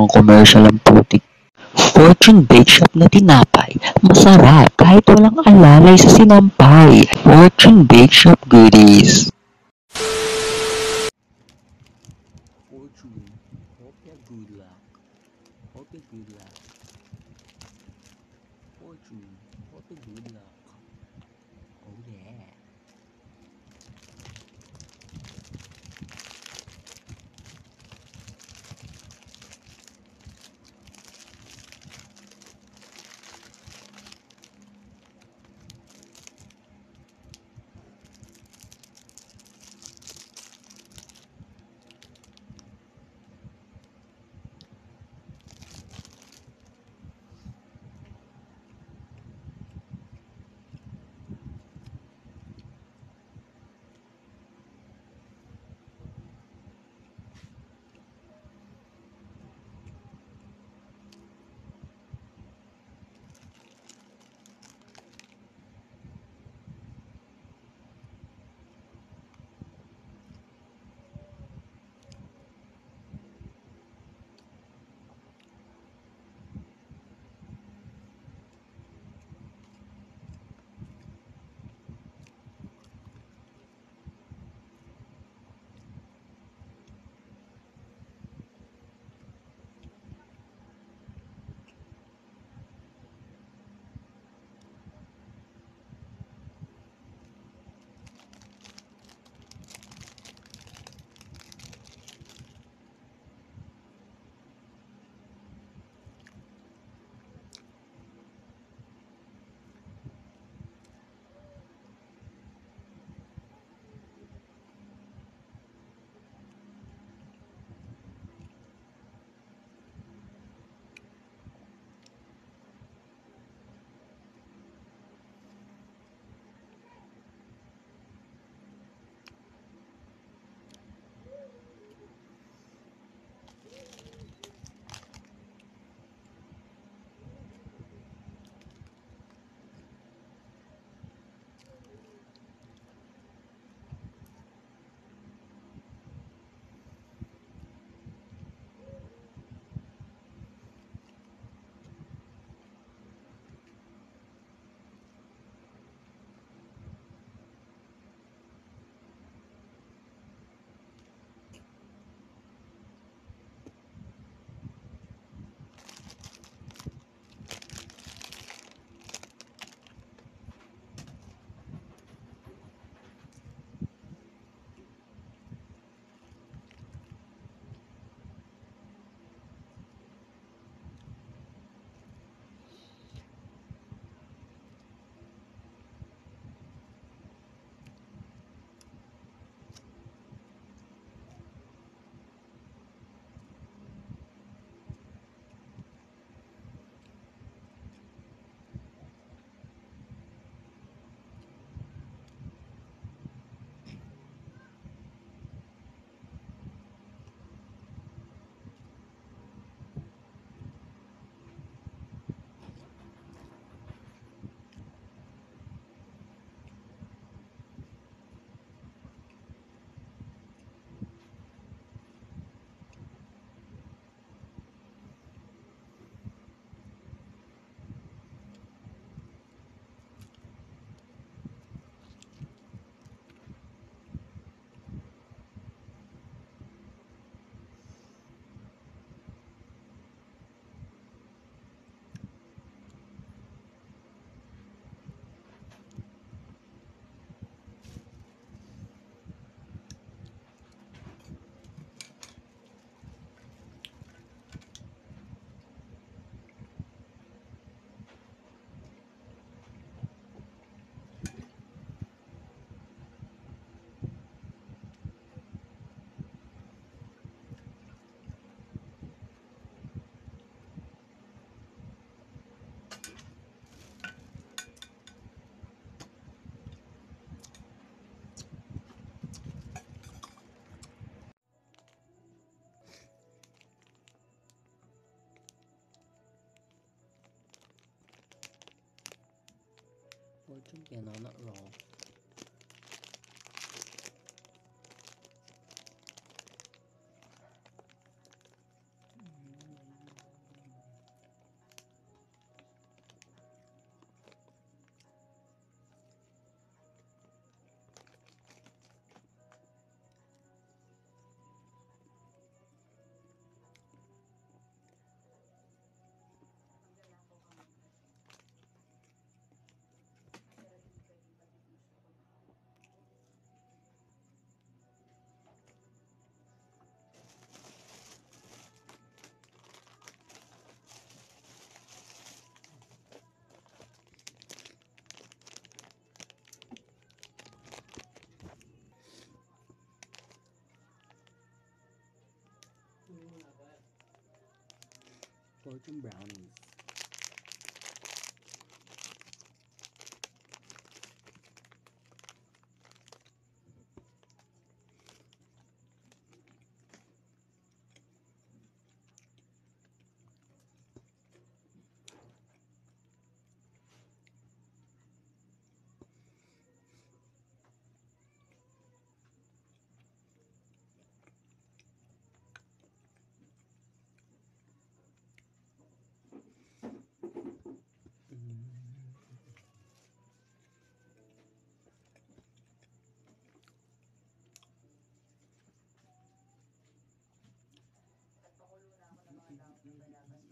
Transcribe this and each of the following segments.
Walang commercial ang putik. Fortune Bake Shop na tinapay. Masarap kahit walang alalay sa sinampay. Fortune Bake Shop goodies. Chút 老 Fortune brownies. number 11.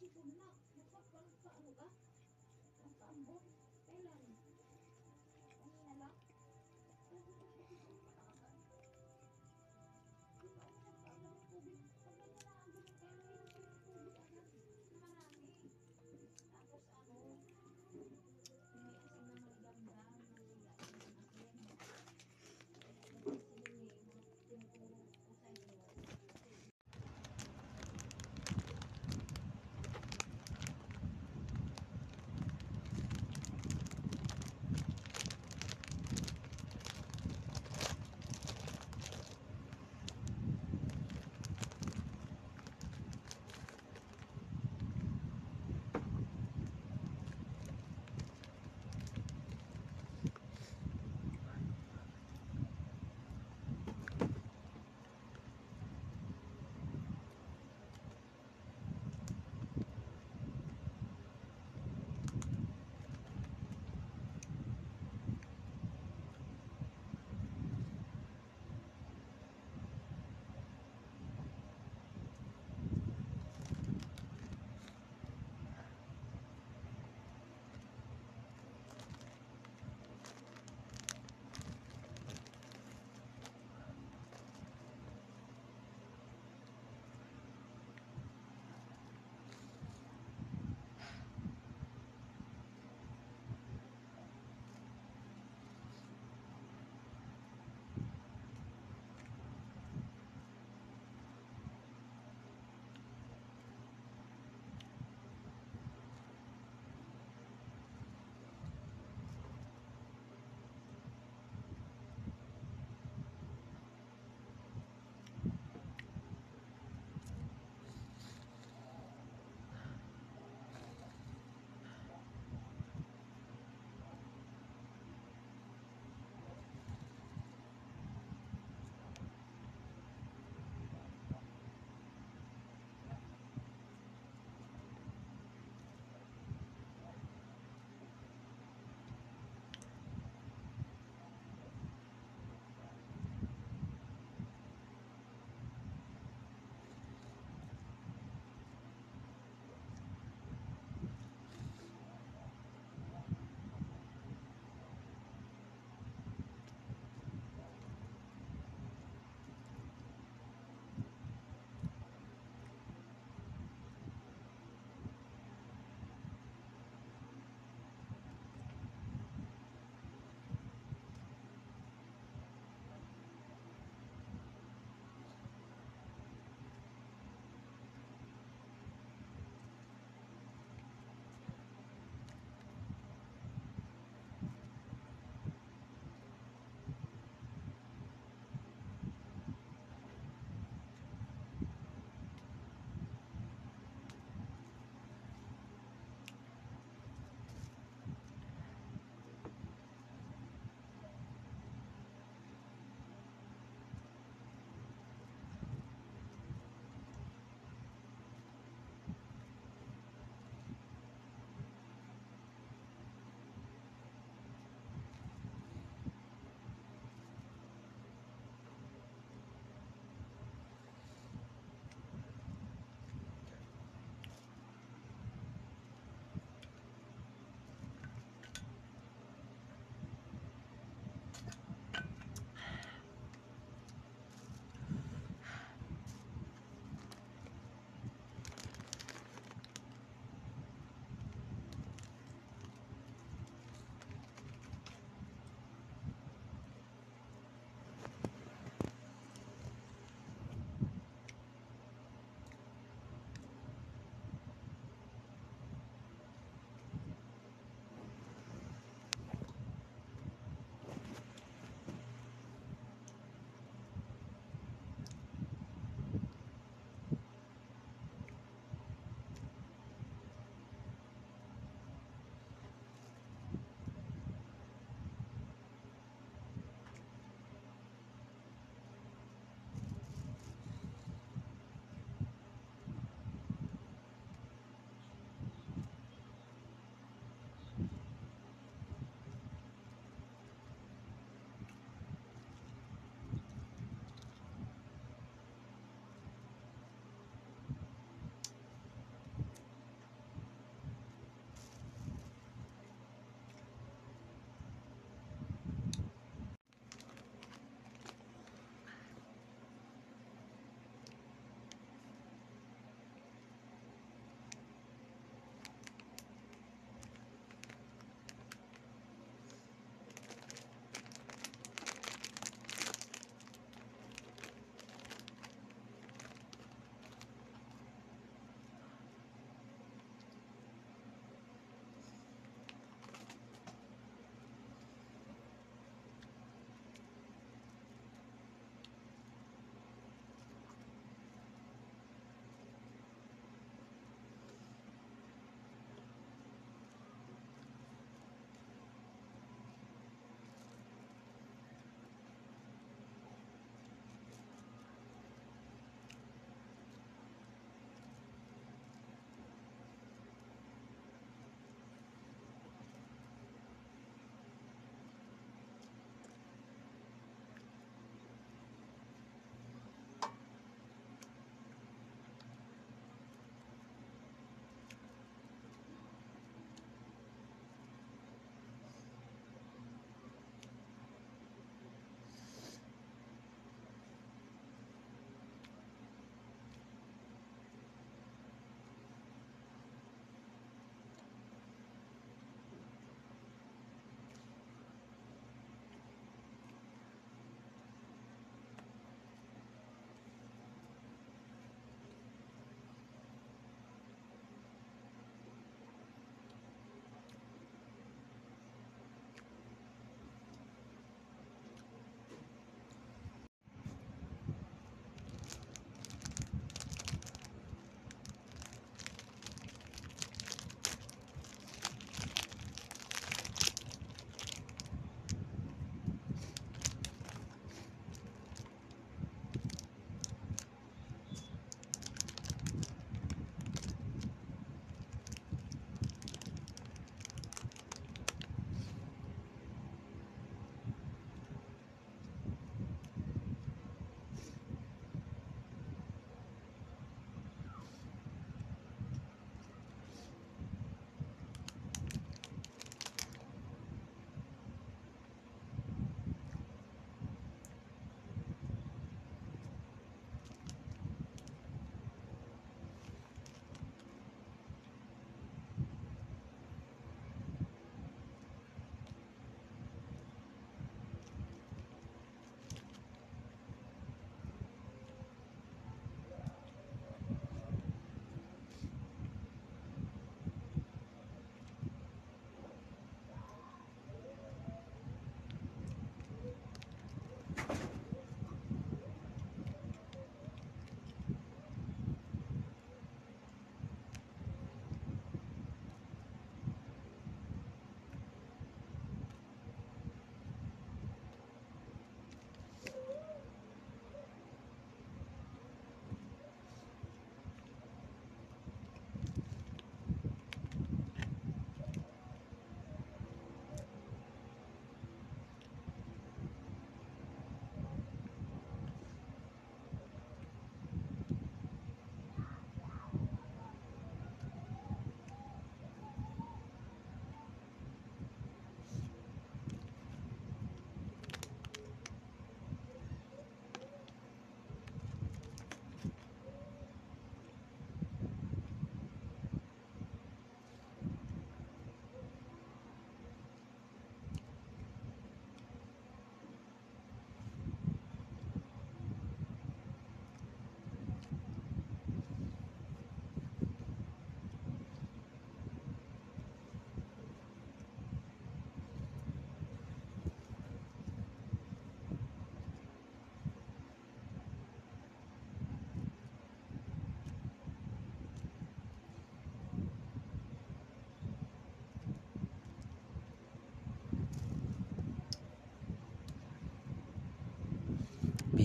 我们呢？走吧，走吧，走吧。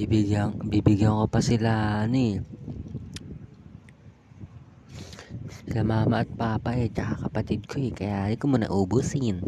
Bibigyan, bibigyan ko pa sila, ano eh. Sila mama at papa eh, tsaka kapatid ko eh. Kaya hindi ko muna ubusin.